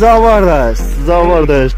زاواردش زاواردش